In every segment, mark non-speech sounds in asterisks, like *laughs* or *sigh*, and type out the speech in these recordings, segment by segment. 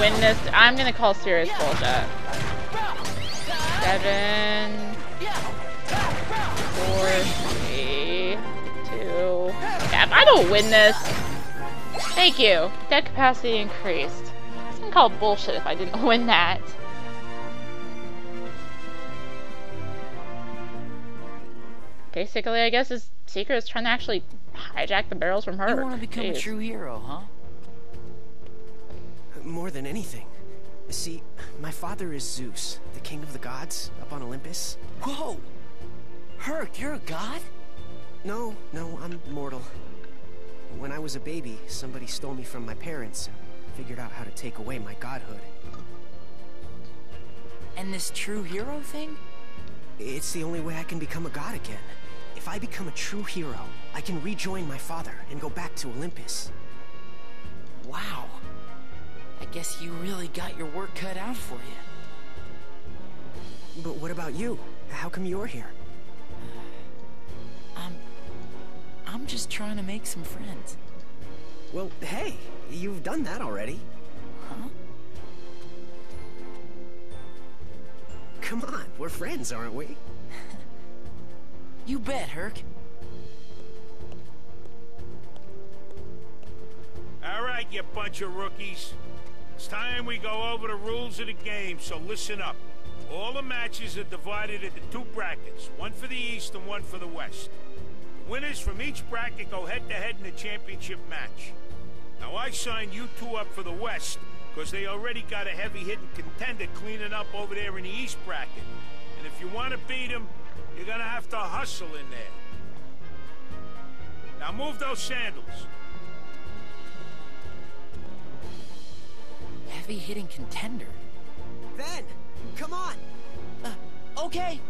win this. I'm gonna call serious bullshit. Seven, four, three, two. Yeah, if I don't win this, thank you. Deck capacity increased. It's gonna call bullshit if I didn't *laughs* win that. Basically, I guess his secret is trying to actually hijack the barrels from her. You want to become Jeez. a true hero, huh? More than anything. See, my father is Zeus, the king of the gods, up on Olympus. Whoa! Herc, you're a god? No, no, I'm mortal. When I was a baby, somebody stole me from my parents and figured out how to take away my godhood. And this true hero thing? It's the only way I can become a god again. If I become a true hero, I can rejoin my father and go back to Olympus. Wow. I guess you really got your work cut out for you. But what about you? How come you're here? I'm... I'm just trying to make some friends. Well, hey, you've done that already. Huh? Come on, we're friends, aren't we? *laughs* You bet, Herc. All right, you bunch of rookies. It's time we go over the rules of the game, so listen up. All the matches are divided into two brackets, one for the East and one for the West. Winners from each bracket go head-to-head in the championship match. Now, I signed you two up for the West, because they already got a heavy-hitting contender cleaning up over there in the East bracket. And if you want to beat them, you're gonna have to hustle in there. Now move those sandals. Heavy hitting contender. Ven, come on! Uh, okay.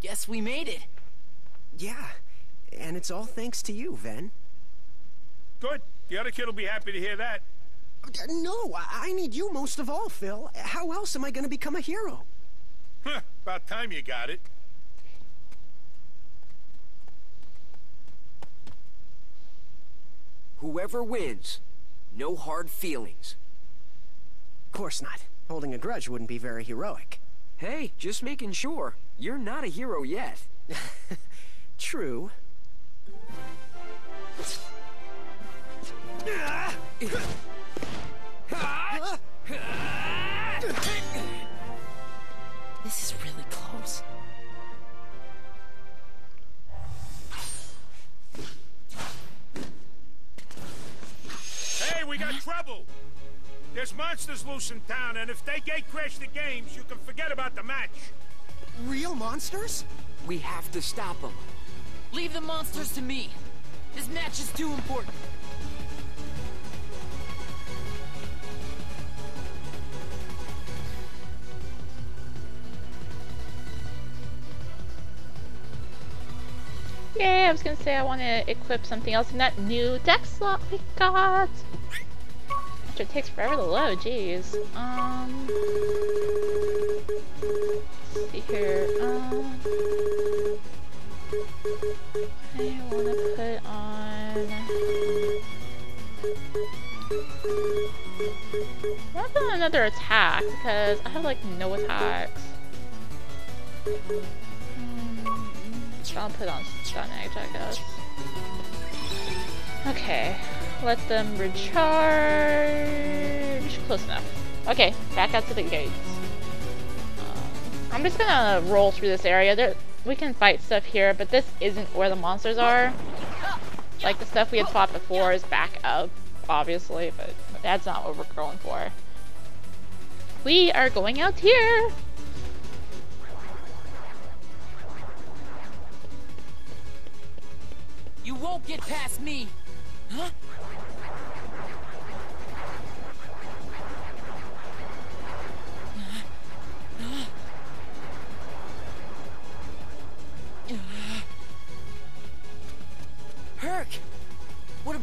Guess we made it. Yeah, and it's all thanks to you, Ven. Good. The other kid will be happy to hear that. Uh, no, I I need you most of all, Phil. How else am I gonna become a hero? Huh, about time you got it. Whoever wins, no hard feelings. Of course not. Holding a grudge wouldn't be very heroic. Hey, just making sure. You're not a hero yet. *laughs* True. This is really close. Hey, we got trouble. There's monsters loose in town, and if they gate crash the games, you can forget about the match. Real monsters? We have to stop them. Leave the monsters to me. This match is too important. Yay, I was gonna say I want to equip something else in that new deck slot we got. Which it takes forever to load, jeez. Um, see here. Um, I want to put on. I want to put on another attack because I have like no attacks. Um, I'll put on Stun Edge, I guess. Okay, let them recharge. Close enough. Okay, back out to the gates. Um, I'm just gonna roll through this area. There, we can fight stuff here, but this isn't where the monsters are. Like the stuff we had fought before is back up, obviously, but that's not what we're going for. We are going out here. You won't get past me. Huh?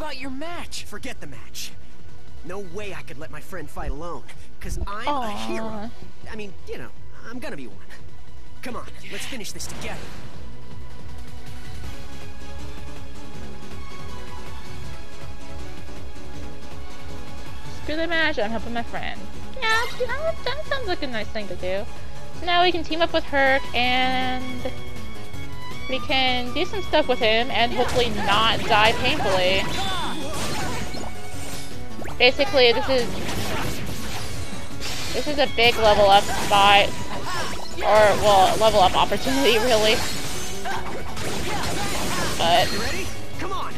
About your match? Forget the match. No way I could let my friend fight alone. Cause I'm a hero. I mean, you know, I'm gonna be one. Come on, let's finish this together. Screw the match, I'm helping my friend. Yeah, you know, that sounds like a nice thing to do. So now we can team up with Herc and we can do some stuff with him and hopefully not die painfully. Basically, this is this is a big level up spot, or well, level up opportunity *laughs* really. But You ready? Come on.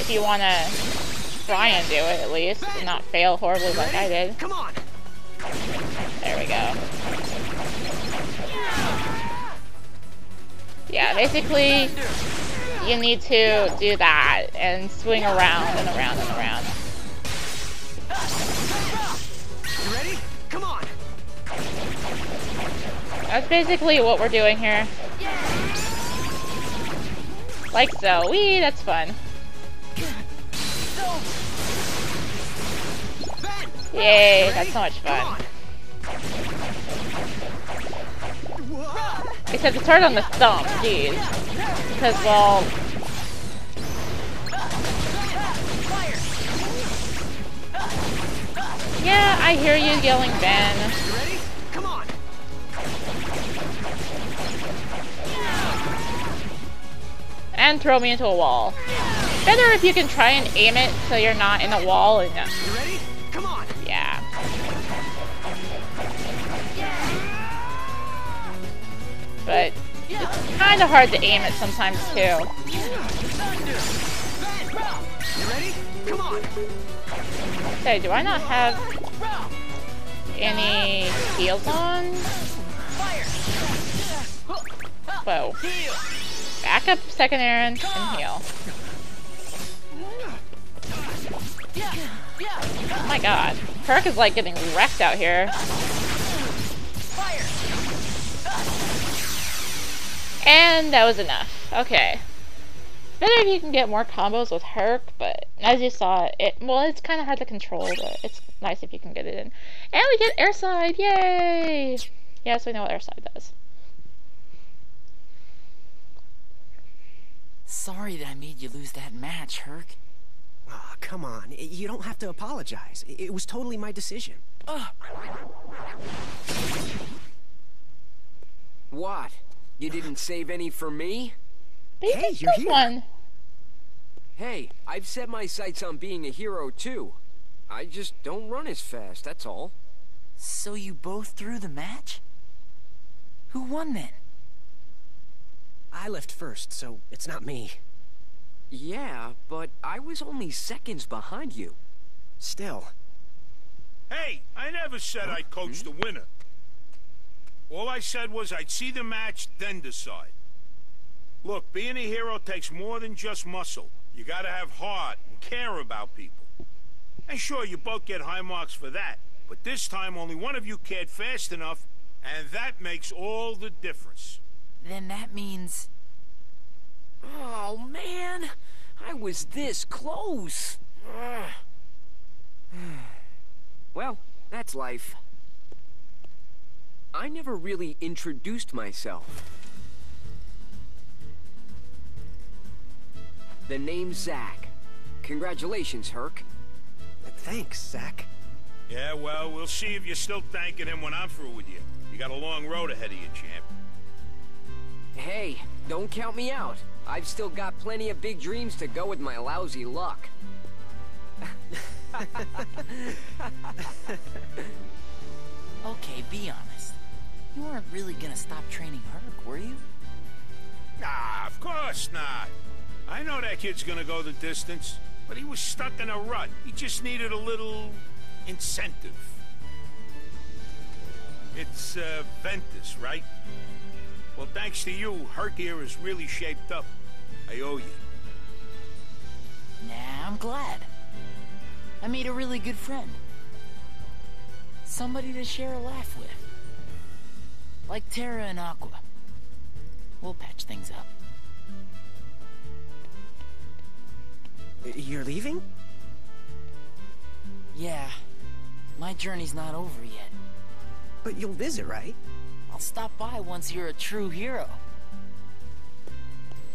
if you want to try and do it at least, and not fail horribly like I did, Come on. there we go. Yeah, basically, you need to do that and swing around and around and around. You ready? Come on. That's basically what we're doing here. Like so. Wee, that's fun. Yay, that's so much fun. Except it's hard on the thumb, jeez. Because, well... Yeah, I hear you yelling, Ven. You ready? Come on. And throw me into a wall. Better if you can try and aim it so you're not in a wall and... uh, You ready? Come on. Yeah. But kind of hard to aim it sometimes too. Say, do I not have any heals on? Whoa. Back up, second Aaron, and heal. Oh my god. Herc is like getting wrecked out here. And that was enough. Okay. Better if you can get more combos with Herc, but as you saw, it well, it's kind of hard to control, but it's nice if you can get it in. And we get Air Slide! Yay! Yes, we know what Air Slide does. Sorry that I made you lose that match, Herc. Oh, come on. You don't have to apologize. It was totally my decision. What? You didn't save any for me? But you Hey, you're here. one. Hey, I've set my sights on being a hero too. I just don't run as fast, that's all. So you both threw the match? Who won then? I left first, so it's not me. Yeah, but I was only seconds behind you. Still. Hey, I never said I'd coach the hmm? winner. All I said was I'd see the match, then decide. Look, being a hero takes more than just muscle. You gotta have heart and care about people. And sure, you both get high marks for that. But this time, only one of you cared fast enough, and that makes all the difference. Then that means... Oh, man! I was this close! *sighs* *sighs* Well, that's life. I never really introduced myself. The name's Zack. Congratulations, Herc. Thanks, Zack. Yeah, well, we'll see if you're still thanking him when I'm through with you. You got a long road ahead of you, champ. Hey, don't count me out. I've still got plenty of big dreams to go with my lousy luck. *laughs* Okay, be honest. You weren't really gonna stop training Herc, were you? Nah, of course not. I know that kid's gonna go the distance, but he was stuck in a rut. He just needed a little incentive. It's uh, Ventus, right? Well, thanks to you, Herc here is really shaped up. I owe you. Nah, I'm glad. I made a really good friend. Somebody to share a laugh with. Like Terra and Aqua. We'll patch things up. You're leaving? Yeah. My journey's not over yet. But you'll visit, right? I'll stop by once you're a true hero.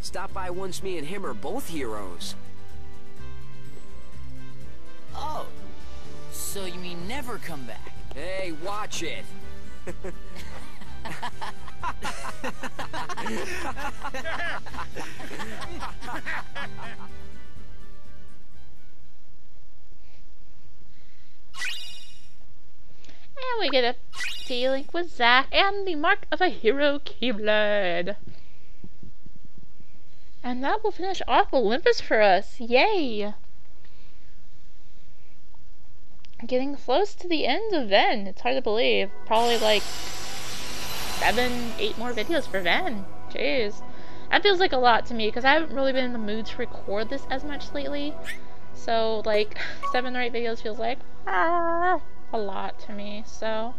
Stop by once me and him are both heroes. Oh. So you mean never come back? Hey, watch it. *laughs* And we get a D-Link with Zack and the Mark of a Hero Keyblade. And that will finish off Olympus for us. Yay! Getting close to the end of Ven. It's hard to believe. Probably like seven, eight more videos for Ven. Jeez. That feels like a lot to me because I haven't really been in the mood to record this as much lately. So like *laughs* seven or eight videos feels like ah, a lot to me. So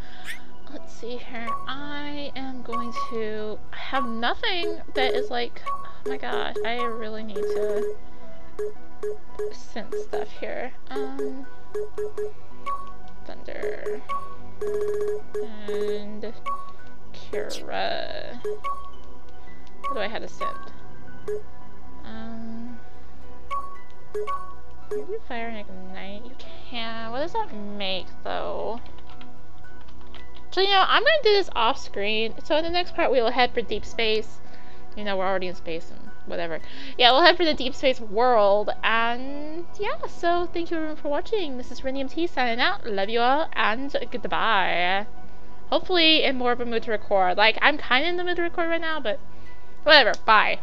let's see here. I am going to have nothing that is like oh my gosh, I really need to send stuff here. Um Thunder and Kira. What do I have to send? Um, maybe fire and ignite. You can. What does that make though? So you know, I'm gonna do this off screen. So in the next part, we will head for deep space. You know, we're already in space and whatever. Yeah, we'll head for the deep space world. And yeah, so thank you everyone for watching. This is RiniMT signing out. Love you all and goodbye. Hopefully in more of a mood to record. Like, I'm kind of in the mood to record right now, but whatever. Bye.